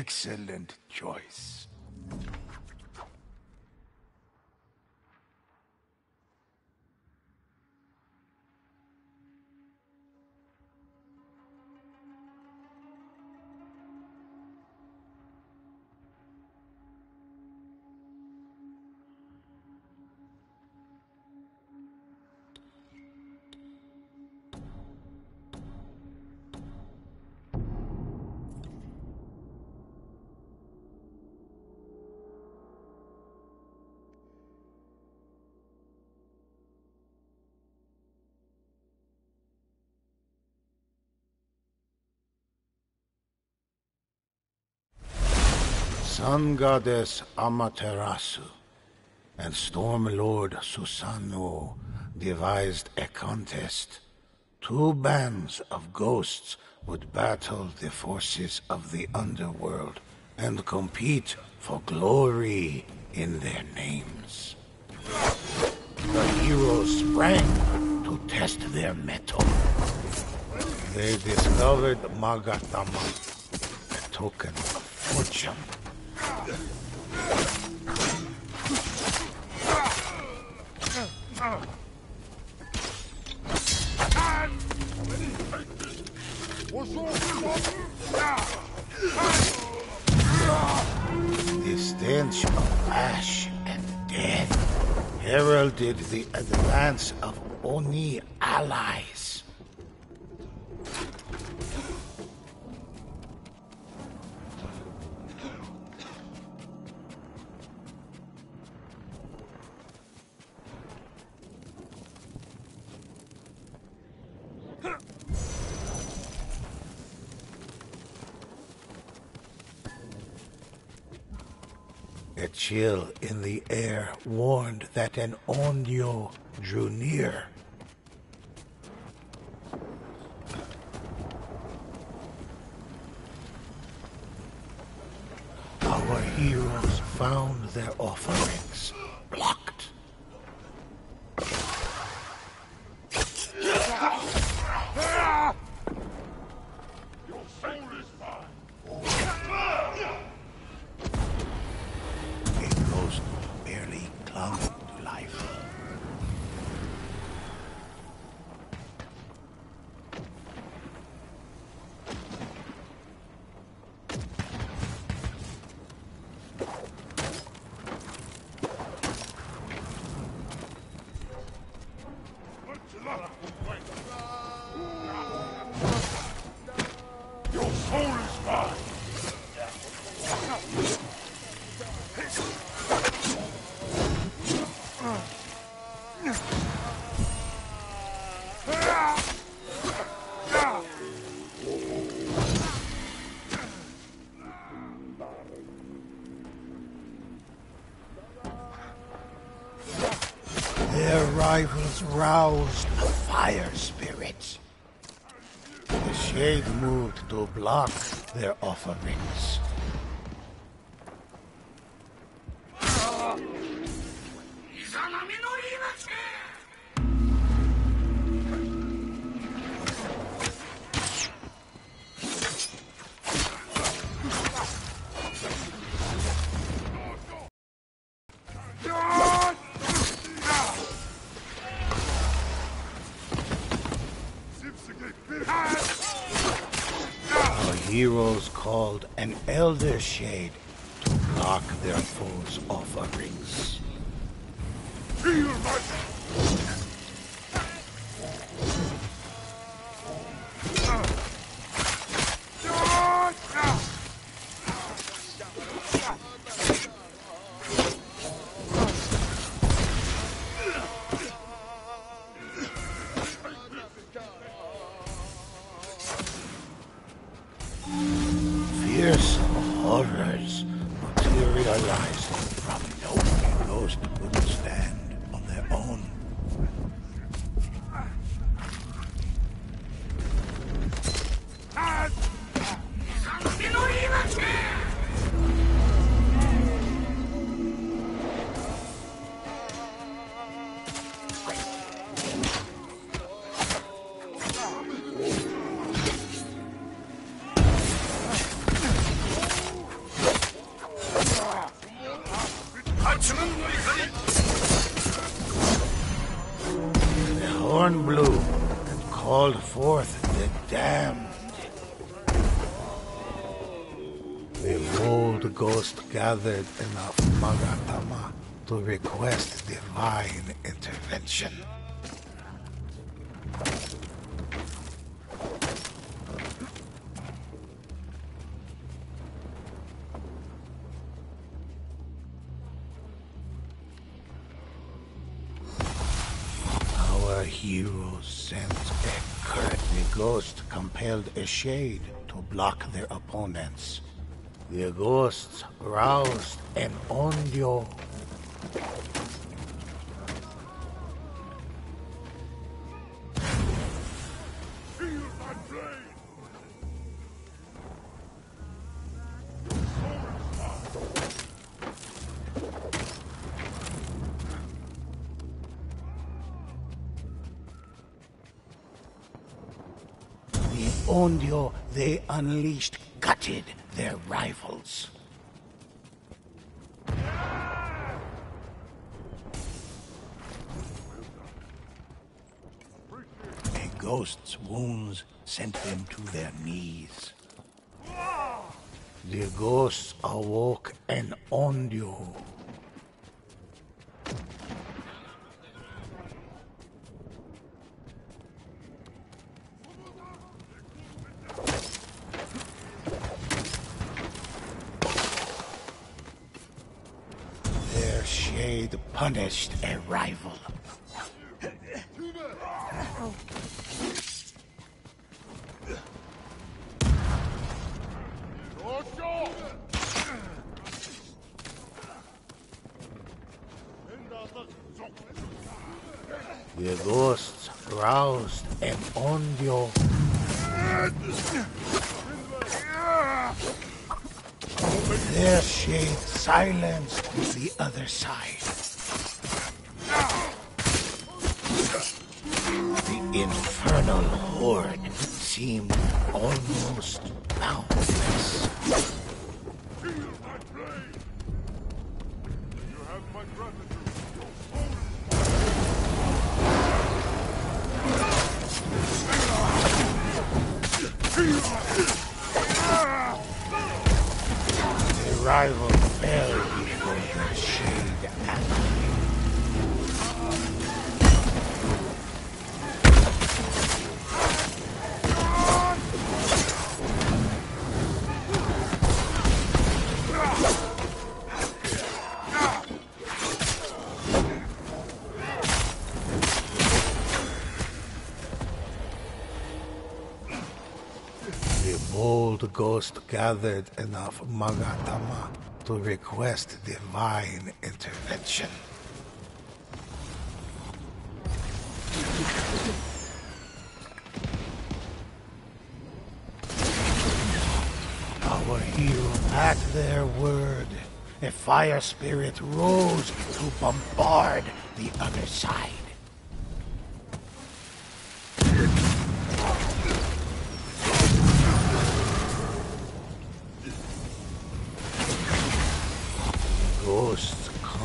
excellent choice. Sun Goddess Amaterasu and Storm Lord Susanoo devised a contest. Two bands of ghosts would battle the forces of the underworld and compete for glory in their names. The heroes sprang to test their mettle. They discovered Magatama, a token of fortune. Heralded the advance of Oni allies. A chill in the air warned that an Onryo drew near. Block their offerings. Heroes called an Elder Shade to block their foes' offerings. Feel my... The horn blew and called forth the damned. The old ghost gathered enough Magatama to request divine intervention. Compelled a shade to block their opponents. The ghosts roused an. Feel unleashed gutted their rivals. A ghost's wounds sent them to their knees. The ghosts awoke and Onryo. Their shade punished a rival. The ghosts roused an Onryo. Their shade silenced the other side. The infernal horde seemed almost boundless. The rival fell before their shade and ghost gathered enough Magatama to request divine intervention. Our hero, at their word, a fire spirit rose to bombard the other side.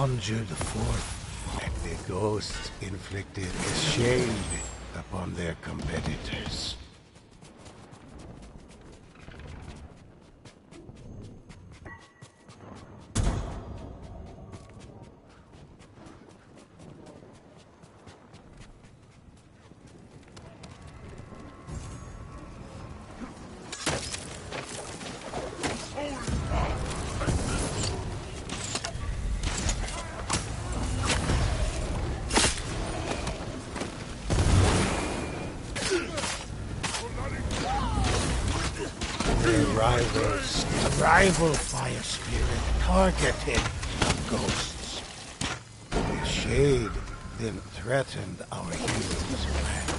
Ghosts conjured forth, and the ghosts inflicted a shade upon their competitors. Rival fire spirit targeted the ghosts. The shade then threatened our hero's plans.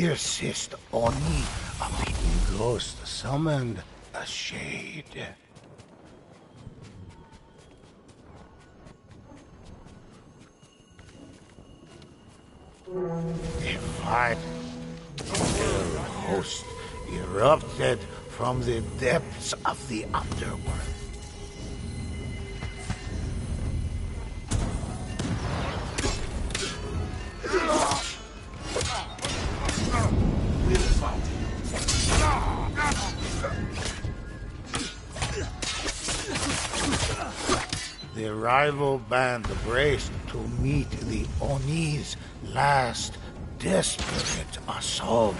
Fiercest Oni, a pity ghost summoned a shade. A fire host erupted from the depths of the underworld. Rival band braced to meet the Oni's last desperate assault.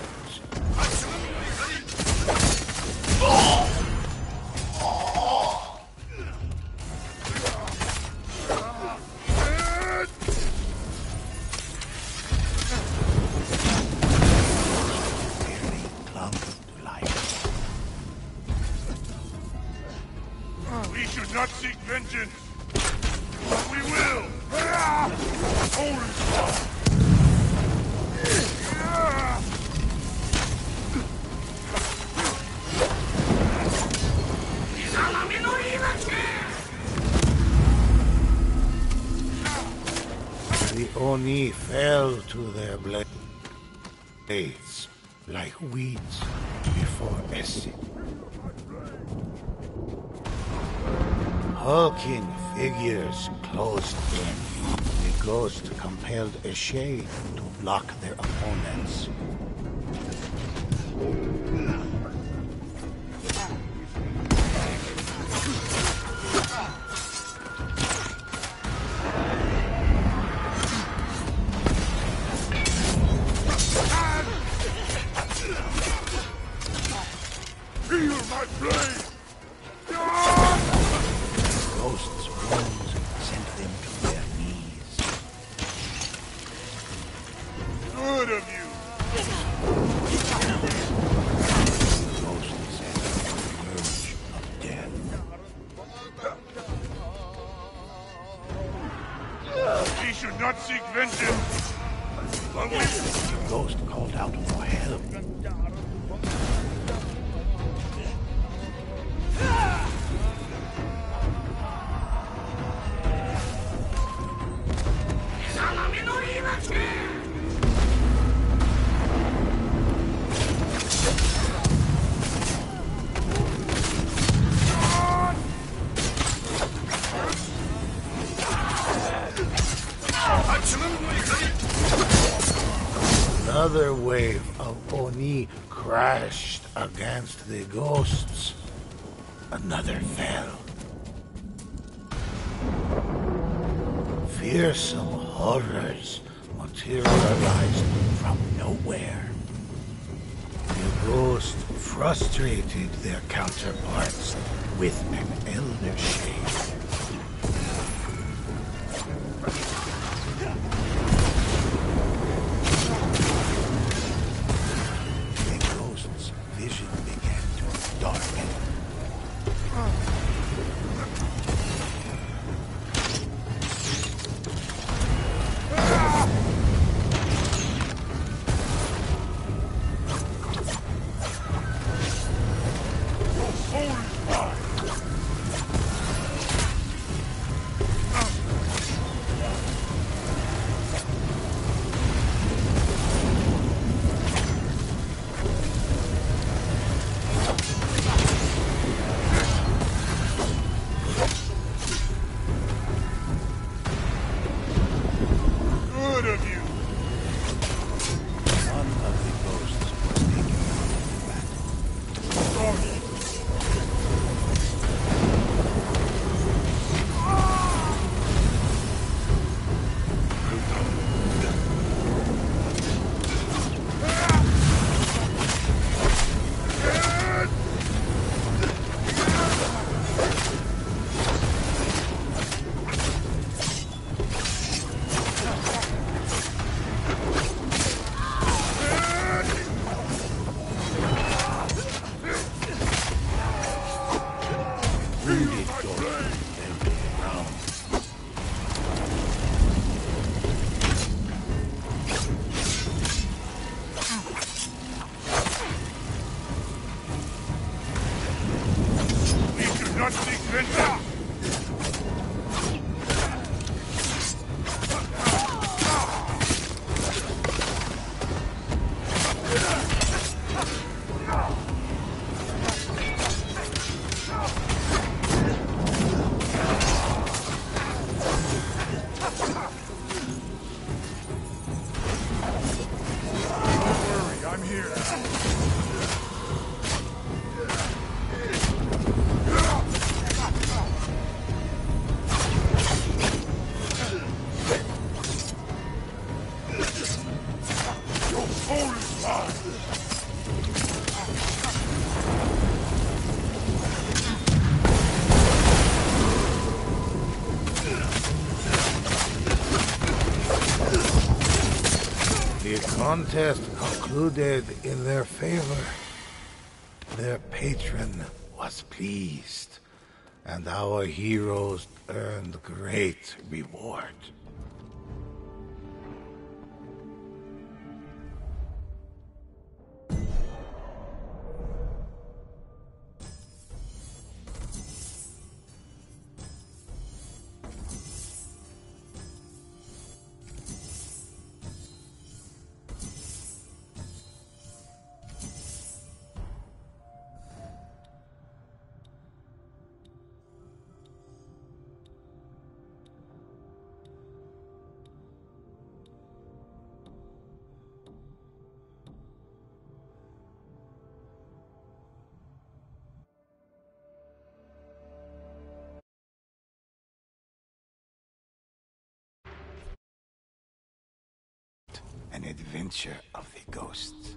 Barely Hulking figures closed in. The ghost compelled a shade to block their opponents. Good of you. Another wave of Oni crashed against the ghosts. Another fell. Fearsome horrors materialized from nowhere. The ghosts frustrated their counterparts with an elder shade. Holy contest concluded in their favor. Their patron was pleased, and our heroes earned great reward. Adventure of the ghosts.